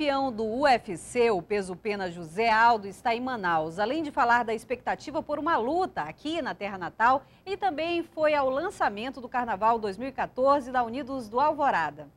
campeão do UFC, o peso-pena José Aldo, está em Manaus. Além de falar da expectativa por uma luta aqui na terra natal, e também foi ao lançamento do Carnaval 2014 da Unidos do Alvorada.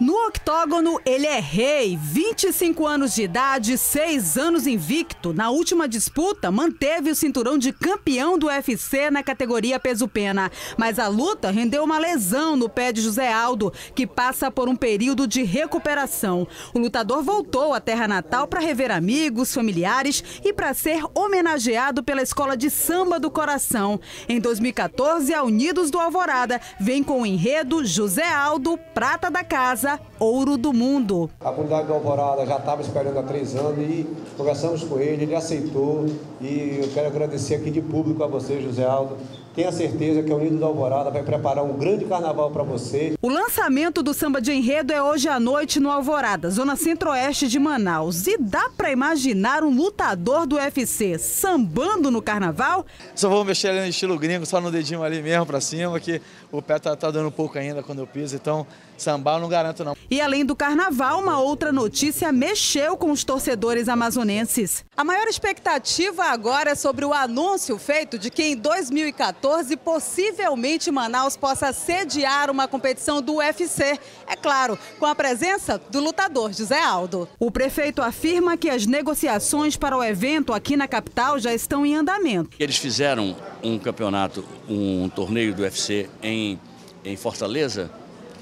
No octógono, ele é rei, 25 anos de idade, 6 anos invicto. Na última disputa, manteve o cinturão de campeão do UFC na categoria peso-pena. Mas a luta rendeu uma lesão no pé de José Aldo, que passa por um período de recuperação. O lutador voltou à terra natal para rever amigos, familiares e para ser homenageado pela Escola de Samba do Coração. Em 2014, a Unidos do Alvorada vem com o enredo José Aldo, Prata da Casa casa Ouro do Mundo. A comunidade do Alvorada já estava esperando há três anos e conversamos com ele, ele aceitou e eu quero agradecer aqui de público a você, José Aldo, Tenha certeza que a Unido da Alvorada vai preparar um grande carnaval para você. O lançamento do samba de enredo é hoje à noite no Alvorada, zona centro-oeste de Manaus. E dá para imaginar um lutador do UFC sambando no carnaval? Só vou mexer ali no estilo gringo, só no dedinho ali mesmo para cima, que o pé tá, tá dando um pouco ainda quando eu piso, então sambar eu não garanto não. E além do carnaval, uma outra notícia mexeu com os torcedores amazonenses. A maior expectativa agora é sobre o anúncio feito de que em 2014 2014, possivelmente Manaus possa sediar uma competição do UFC. É claro, com a presença do lutador José Aldo. O prefeito afirma que as negociações para o evento aqui na capital já estão em andamento. Eles fizeram um campeonato, um torneio do UFC em, em Fortaleza,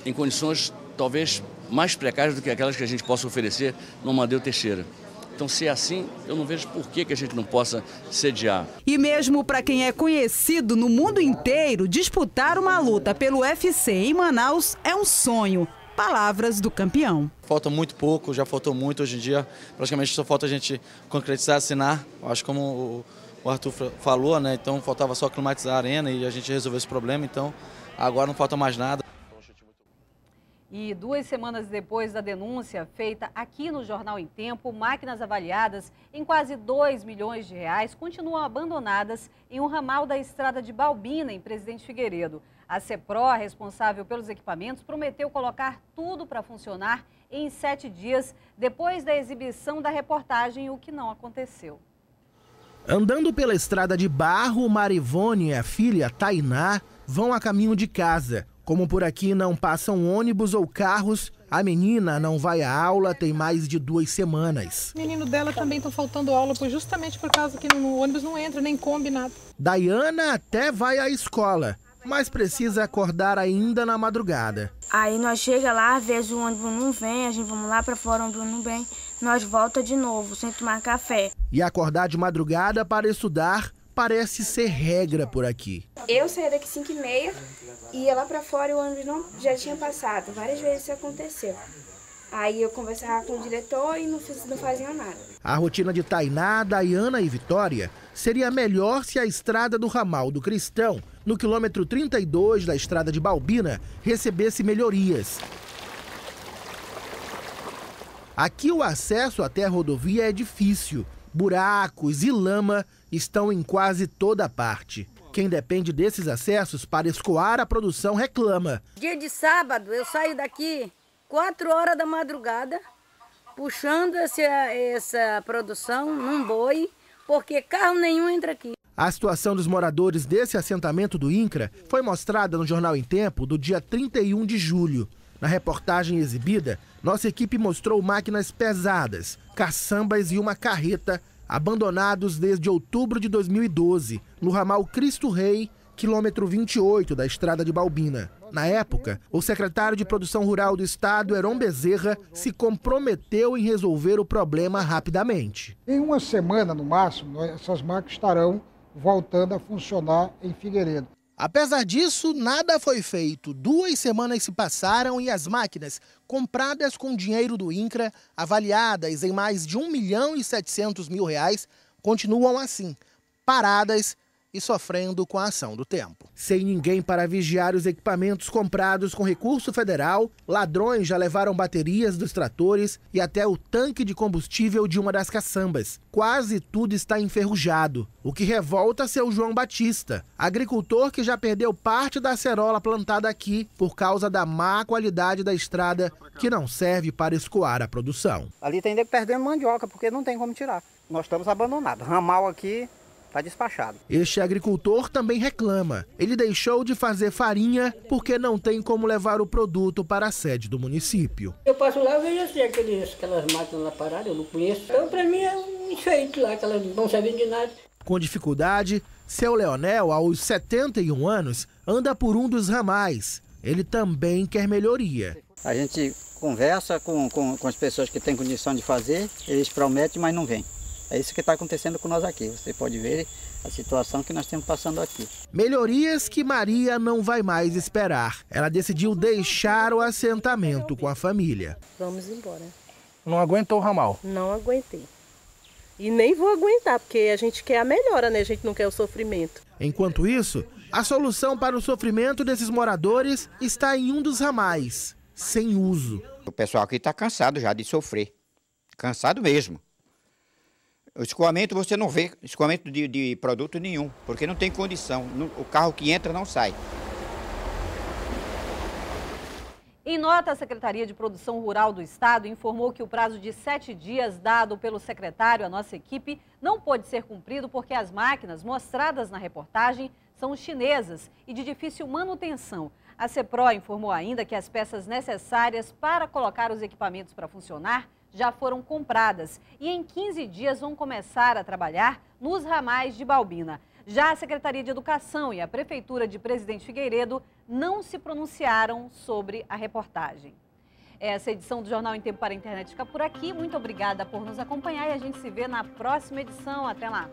em condições talvez mais precárias do que aquelas que a gente possa oferecer no Amadeu Teixeira. Então, se é assim, eu não vejo por que, que a gente não possa sediar. E mesmo para quem é conhecido no mundo inteiro, disputar uma luta pelo UFC em Manaus é um sonho. Palavras do campeão. Falta muito pouco, já faltou muito hoje em dia. Praticamente só falta a gente concretizar, assinar. Acho como o Arthur falou, né? Então faltava só climatizar a arena e a gente resolveu esse problema. Então agora não falta mais nada. E duas semanas depois da denúncia feita aqui no Jornal em Tempo, máquinas avaliadas em quase 2 milhões de reais continuam abandonadas em um ramal da estrada de Balbina, em Presidente Figueiredo. A CEPRO, responsável pelos equipamentos, prometeu colocar tudo para funcionar em sete dias, depois da exibição da reportagem, o que não aconteceu. Andando pela estrada de barro, Marivone e a filha Tainá vão a caminho de casa como por aqui não passam ônibus ou carros, a menina não vai à aula tem mais de duas semanas. O menino dela também está faltando aula justamente por causa que no ônibus não entra, nem come nada. Dayana até vai à escola, mas precisa acordar ainda na madrugada. Aí nós chega lá, às vezes o ônibus não vem, a gente vamos lá para fora, o ônibus não vem, nós volta de novo, sem tomar café. E acordar de madrugada para estudar parece ser regra por aqui. Eu saí daqui 5 e meia, ia lá para fora e o ônibus não, já tinha passado. Várias vezes isso aconteceu. Aí eu conversava com o diretor e não, fiz, não faziam nada. A rotina de Tainá, Dayana e Vitória seria melhor se a estrada do ramal do Cristão, no quilômetro 32 da estrada de Balbina, recebesse melhorias. Aqui o acesso até a rodovia é difícil. Buracos e lama estão em quase toda parte. Quem depende desses acessos para escoar a produção reclama. Dia de sábado eu saio daqui 4 horas da madrugada, puxando essa, essa produção num boi, porque carro nenhum entra aqui. A situação dos moradores desse assentamento do INCRA foi mostrada no Jornal em Tempo do dia 31 de julho. Na reportagem exibida, nossa equipe mostrou máquinas pesadas, caçambas e uma carreta abandonados desde outubro de 2012, no ramal Cristo Rei, quilômetro 28 da estrada de Balbina. Na época, o secretário de Produção Rural do Estado, Heron Bezerra, se comprometeu em resolver o problema rapidamente. Em uma semana, no máximo, essas máquinas estarão voltando a funcionar em Figueiredo. Apesar disso, nada foi feito. Duas semanas se passaram e as máquinas, compradas com dinheiro do INCRA, avaliadas em mais de 1 milhão e 700 mil reais, continuam assim, paradas e sofrendo com a ação do tempo. Sem ninguém para vigiar os equipamentos comprados com recurso federal, ladrões já levaram baterias dos tratores e até o tanque de combustível de uma das caçambas. Quase tudo está enferrujado, o que revolta seu João Batista, agricultor que já perdeu parte da acerola plantada aqui por causa da má qualidade da estrada que não serve para escoar a produção. Ali tem que perdendo mandioca porque não tem como tirar. Nós estamos abandonados. Ramal aqui está despachado. Este agricultor também reclama. Ele deixou de fazer farinha porque não tem como levar o produto para a sede do município. Eu passo lá e vejo assim, aqueles, aquelas máquinas lá paradas, eu não conheço. Então, para mim, é um enfeite lá, aquelas não servem de nada. Com dificuldade, seu Leonel, aos 71 anos, anda por um dos ramais. Ele também quer melhoria. A gente conversa com, com, com as pessoas que têm condição de fazer, eles prometem, mas não vêm. É isso que está acontecendo com nós aqui. Você pode ver a situação que nós estamos passando aqui. Melhorias que Maria não vai mais esperar. Ela decidiu deixar o assentamento com a família. Vamos embora. Não aguentou o ramal? Não aguentei. E nem vou aguentar, porque a gente quer a melhora, né? A gente não quer o sofrimento. Enquanto isso, a solução para o sofrimento desses moradores está em um dos ramais, sem uso. O pessoal aqui está cansado já de sofrer. Cansado mesmo. O escoamento você não vê escoamento de, de produto nenhum, porque não tem condição. O carro que entra não sai. Em nota, a Secretaria de Produção Rural do Estado informou que o prazo de sete dias dado pelo secretário à nossa equipe não pode ser cumprido porque as máquinas mostradas na reportagem são chinesas e de difícil manutenção. A CEPRO informou ainda que as peças necessárias para colocar os equipamentos para funcionar já foram compradas e em 15 dias vão começar a trabalhar nos ramais de Balbina. Já a Secretaria de Educação e a Prefeitura de Presidente Figueiredo não se pronunciaram sobre a reportagem. Essa edição do Jornal em Tempo para a Internet fica por aqui. Muito obrigada por nos acompanhar e a gente se vê na próxima edição. Até lá!